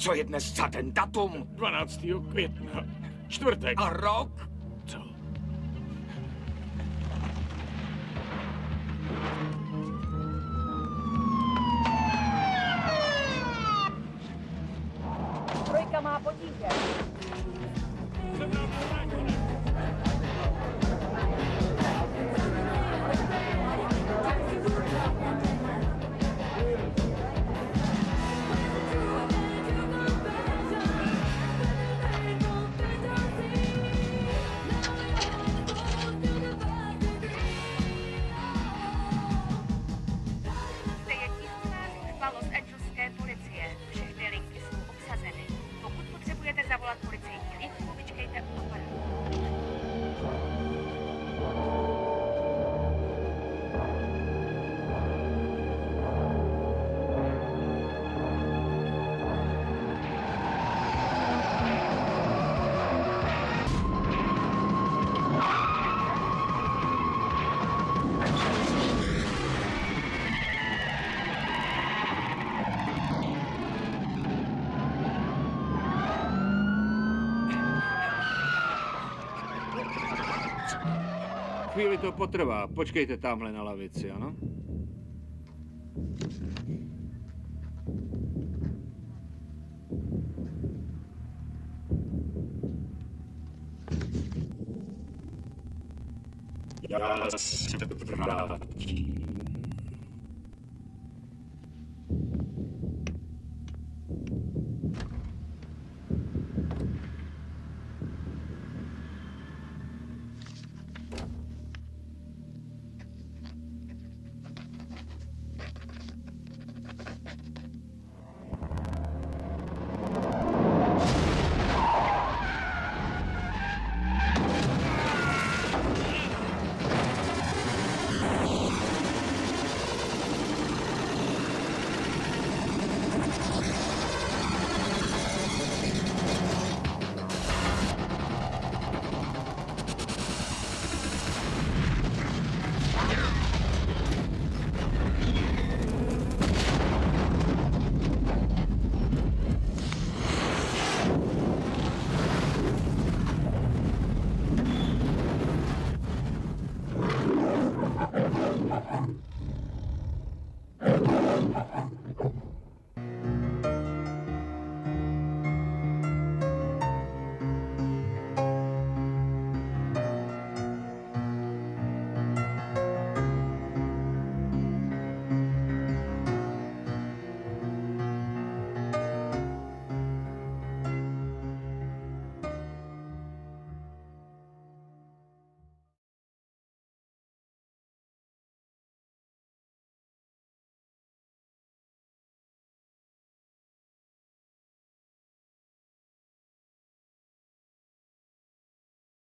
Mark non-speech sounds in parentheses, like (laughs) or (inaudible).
Co je dnes za ten datum? 12. května. Čtvrtek. A rok? Co? Trojka má potíže. করেছে Chvíli to potrvá. Počkejte tamhle na lavici, ano? Já se vrátím. Okay. (laughs)